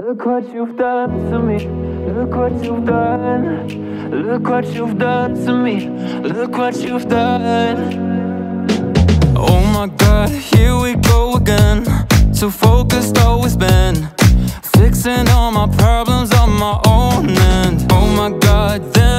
Look what you've done to me. Look what you've done. Look what you've done to me. Look what you've done. Oh my god, here we go again. So focused, always been. Fixing all my problems on my own end. Oh my god, then.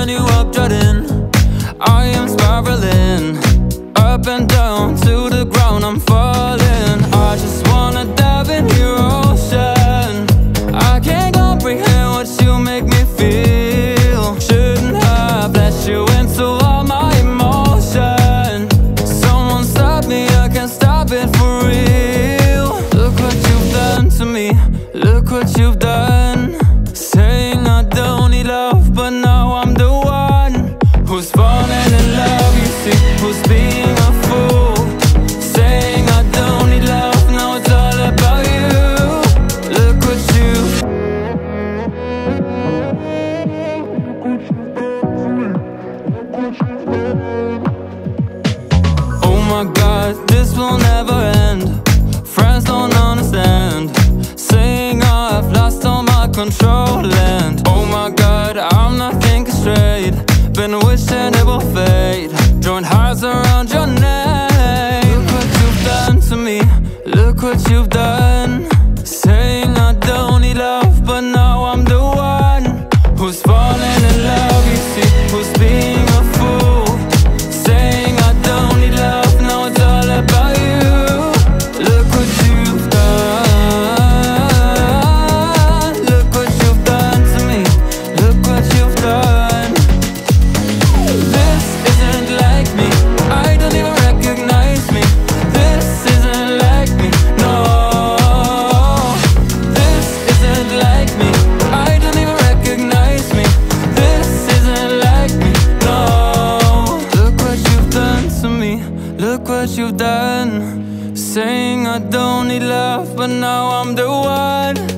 end. Oh my god, I'm not thinking straight. Been wishing it will fade. Drawing hearts around your name Look what you've done to me. Look what you've done what you've done. Saying I don't need love, but now I'm the one.